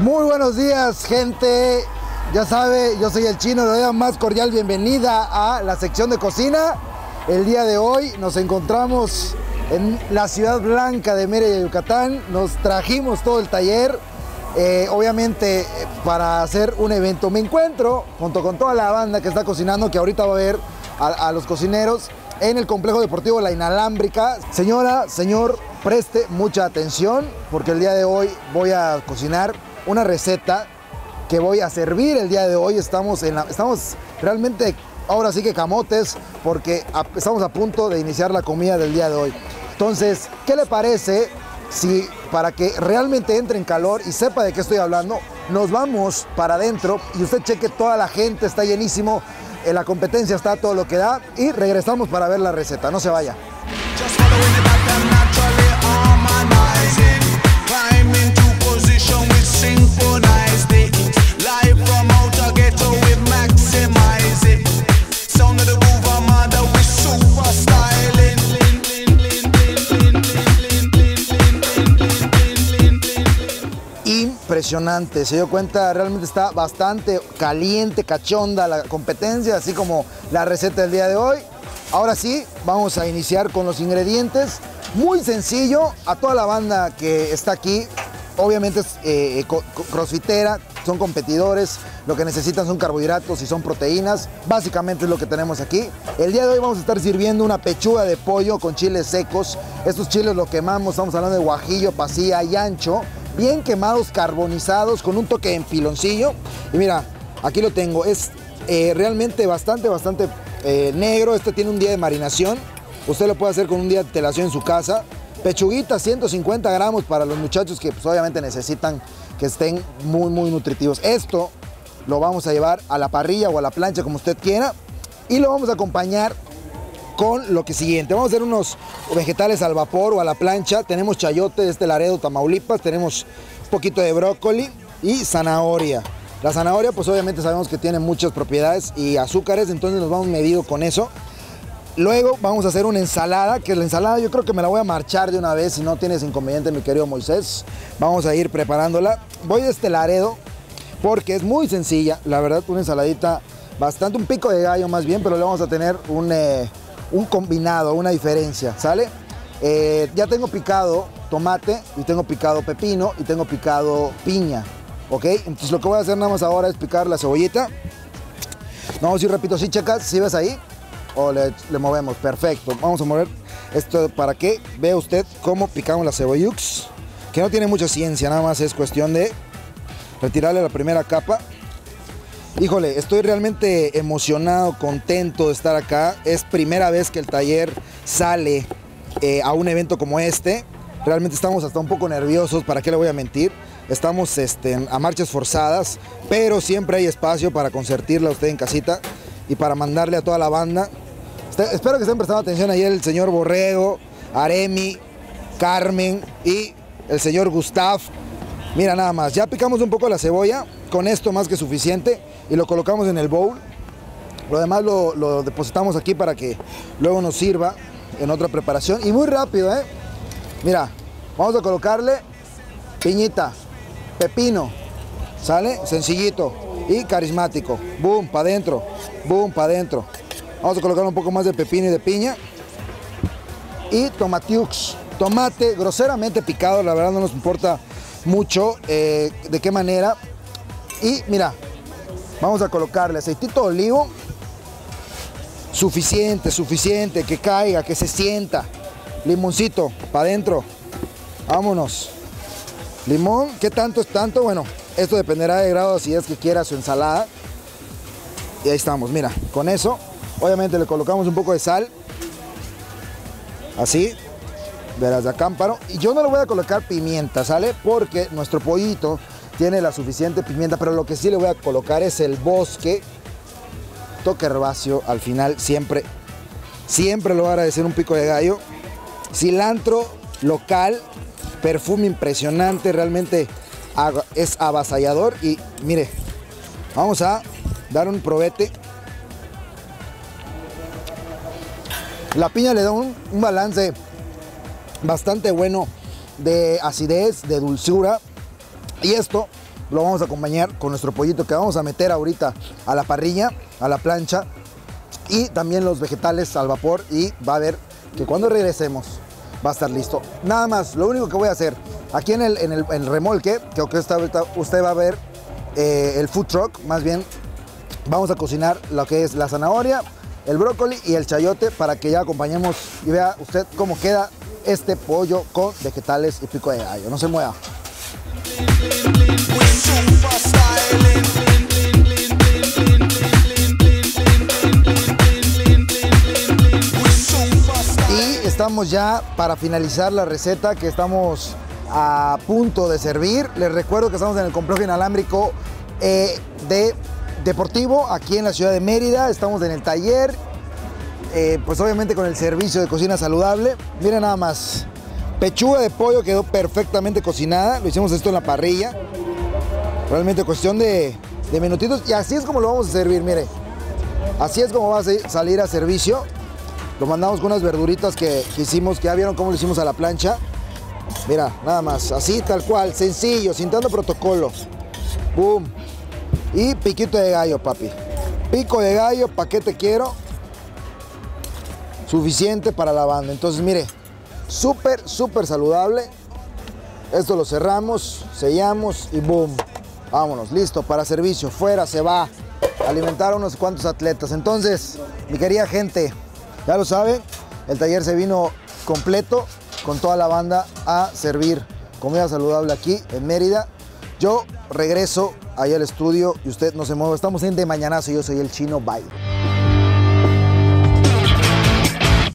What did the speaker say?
Muy buenos días, gente. Ya sabe, yo soy el chino, le doy más cordial bienvenida a la sección de cocina. El día de hoy nos encontramos en la ciudad blanca de Mérida, Yucatán. Nos trajimos todo el taller, eh, obviamente para hacer un evento. Me encuentro junto con toda la banda que está cocinando, que ahorita va a ver a los cocineros en el complejo deportivo La Inalámbrica. Señora, señor, preste mucha atención porque el día de hoy voy a cocinar una receta que voy a servir el día de hoy. Estamos, en la, estamos realmente ahora sí que camotes porque estamos a punto de iniciar la comida del día de hoy. Entonces, ¿qué le parece si para que realmente entre en calor y sepa de qué estoy hablando, nos vamos para adentro y usted cheque toda la gente, está llenísimo, en la competencia está todo lo que da y regresamos para ver la receta, no se vaya. Impresionante. Se dio cuenta, realmente está bastante caliente, cachonda la competencia, así como la receta del día de hoy. Ahora sí, vamos a iniciar con los ingredientes. Muy sencillo, a toda la banda que está aquí, obviamente es eh, crossfitera, son competidores, lo que necesitan son carbohidratos y son proteínas, básicamente es lo que tenemos aquí. El día de hoy vamos a estar sirviendo una pechuga de pollo con chiles secos, estos chiles lo quemamos, estamos hablando de guajillo, pasilla y ancho, bien quemados, carbonizados, con un toque en piloncillo. Y mira, aquí lo tengo, es eh, realmente bastante, bastante eh, negro. Este tiene un día de marinación. Usted lo puede hacer con un día de telación en su casa. Pechuguita, 150 gramos para los muchachos que pues, obviamente necesitan que estén muy, muy nutritivos. Esto lo vamos a llevar a la parrilla o a la plancha, como usted quiera. Y lo vamos a acompañar con lo que siguiente. Vamos a hacer unos vegetales al vapor o a la plancha. Tenemos chayote de este Laredo, Tamaulipas. Tenemos un poquito de brócoli y zanahoria. La zanahoria, pues obviamente sabemos que tiene muchas propiedades y azúcares, entonces nos vamos medido con eso. Luego vamos a hacer una ensalada, que la ensalada yo creo que me la voy a marchar de una vez, si no tienes inconveniente, mi querido Moisés. Vamos a ir preparándola. Voy de este Laredo, porque es muy sencilla, la verdad, una ensaladita bastante, un pico de gallo más bien, pero le vamos a tener un... Eh, un combinado, una diferencia, ¿sale? Eh, ya tengo picado tomate y tengo picado pepino y tengo picado piña, ¿ok? Entonces lo que voy a hacer nada más ahora es picar la cebollita. No, si repito, si checas, si ves ahí, o le, movemos, perfecto. Vamos a mover esto para que vea usted cómo picamos la cebollux, que no tiene mucha ciencia, nada más es cuestión de retirarle la primera capa Híjole, estoy realmente emocionado, contento de estar acá. Es primera vez que el taller sale eh, a un evento como este. Realmente estamos hasta un poco nerviosos, ¿para qué le voy a mentir? Estamos este, a marchas forzadas, pero siempre hay espacio para concertirla a usted en casita y para mandarle a toda la banda. Este, espero que estén prestando atención ahí el señor Borrego, Aremi, Carmen y el señor Gustav. Mira nada más, ya picamos un poco la cebolla, con esto más que suficiente y lo colocamos en el bowl. Lo demás lo, depositamos aquí para que luego nos sirva en otra preparación. Y muy rápido, ¿eh? Mira, vamos a colocarle piñita, pepino, ¿sale? Sencillito y carismático. Boom, para adentro, boom, para adentro. Vamos a colocar un poco más de pepino y de piña. Y tomatiux, tomate groseramente picado, la verdad no nos importa mucho eh, de qué manera. Y mira, Vamos a colocarle aceitito de olivo. Suficiente, suficiente, que caiga, que se sienta. Limoncito, para adentro. Vámonos. Limón, ¿qué tanto es tanto? Bueno, esto dependerá de grado si es que quiera su ensalada. Y ahí estamos, mira, con eso, obviamente le colocamos un poco de sal. Así, verás de acámparo. Y yo no le voy a colocar pimienta, ¿sale? Porque nuestro pollito tiene la suficiente pimienta, pero lo que sí le voy a colocar es el bosque, toque herbáceo al final, siempre, siempre lo voy a agradecer un pico de gallo, cilantro local, perfume impresionante, realmente es avasallador. Y mire, vamos a dar un probete. La piña le da un balance bastante bueno de acidez, de dulzura, y esto lo vamos a acompañar con nuestro pollito que vamos a meter ahorita a la parrilla, a la plancha y también los vegetales al vapor y va a ver que cuando regresemos va a estar listo. Nada más, lo único que voy a hacer, aquí en el, en el, remolque, que usted, usted va a ver eh, el food truck, más bien vamos a cocinar lo que es la zanahoria, el brócoli y el chayote para que ya acompañemos y vea usted cómo queda este pollo con vegetales y pico de gallo. No se mueva. Y estamos ya para finalizar la receta que estamos a punto de servir. Les recuerdo que estamos en el complejo inalámbrico eh, de Deportivo, aquí en la ciudad de Mérida. Estamos en el taller, eh, pues obviamente con el servicio de cocina saludable. Miren nada más, pechuga de pollo quedó perfectamente cocinada. Lo hicimos esto en la parrilla. Realmente cuestión de, minutitos. Y así es como lo vamos a servir, mire. Así es como va a salir a servicio. Lo mandamos con unas verduritas que, hicimos, que ya vieron cómo lo hicimos a la plancha. Mira, nada más, así tal cual, sencillo, sin tanto protocolo. Boom. Y piquito de gallo, papi. Pico de gallo, ¿para qué te quiero? Suficiente para la banda. Entonces, mire, súper, súper saludable. Esto lo cerramos, sellamos y boom. Vámonos, listo, para servicio. Fuera se va. Alimentar a unos cuantos atletas. Entonces, mi querida gente, ya lo saben, el taller se vino completo con toda la banda a servir comida saludable aquí en Mérida. Yo regreso ahí al estudio y usted no se mueve. Estamos en De Mañanazo yo soy el Chino Bye.